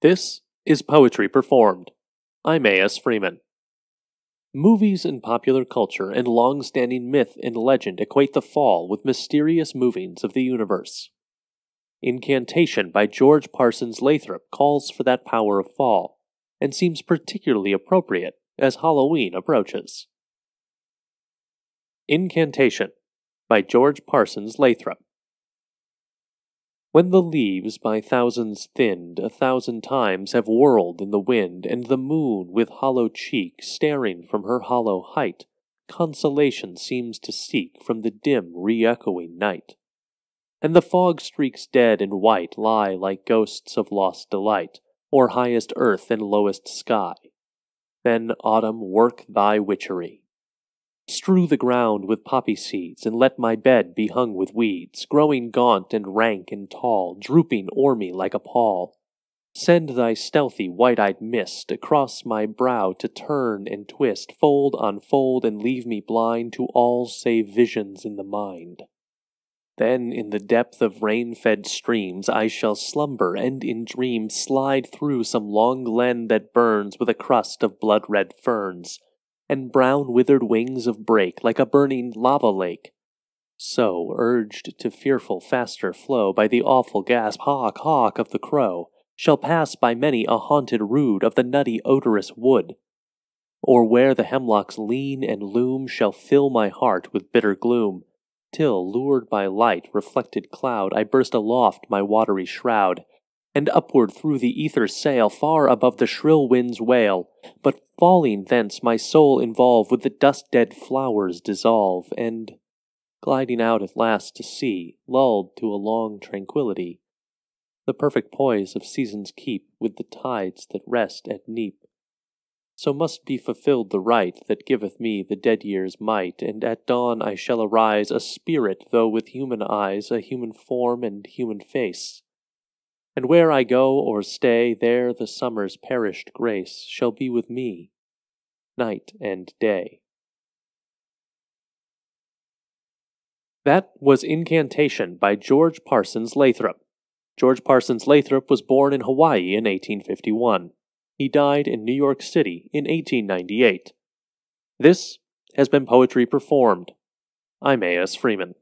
This is Poetry Performed. I'm A.S. Freeman. Movies and popular culture and long standing myth and legend equate the fall with mysterious movings of the universe. Incantation by George Parsons Lathrop calls for that power of fall, and seems particularly appropriate as Halloween approaches. Incantation by George Parsons Lathrop. When the leaves by thousands thinned a thousand times have whirled in the wind, and the moon with hollow cheek staring from her hollow height, consolation seems to seek from the dim re echoing night. And the fog streaks dead and white lie like ghosts of lost delight, o'er highest earth and lowest sky. Then, autumn, work thy witchery. Strew the ground with poppy seeds, and let my bed be hung with weeds, growing gaunt and rank and tall, drooping o'er me like a pall. Send thy stealthy white eyed mist across my brow to turn and twist, fold on fold, and leave me blind to all save visions in the mind. Then in the depth of rain fed streams I shall slumber and in dreams slide through some long glen that burns with a crust of blood red ferns and brown withered wings of brake like a burning lava lake. So, urged to fearful faster flow by the awful gasp, hawk, hawk of the crow, shall pass by many a haunted rood of the nutty odorous wood. Or where the hemlocks lean and loom shall fill my heart with bitter gloom, till, lured by light reflected cloud, I burst aloft my watery shroud, and upward through the ether sail far above the shrill wind's wail, but falling thence my soul involve with the dust dead flowers dissolve, and gliding out at last to sea, lulled to a long tranquillity, the perfect poise of seasons keep with the tides that rest at neap. So must be fulfilled the rite that giveth me the dead year's might, and at dawn I shall arise a spirit, though with human eyes, a human form and human face and where I go or stay, there the summer's perished grace shall be with me, night and day. That was Incantation by George Parsons Lathrop. George Parsons Lathrop was born in Hawaii in 1851. He died in New York City in 1898. This has been Poetry Performed. I'm A.S. Freeman.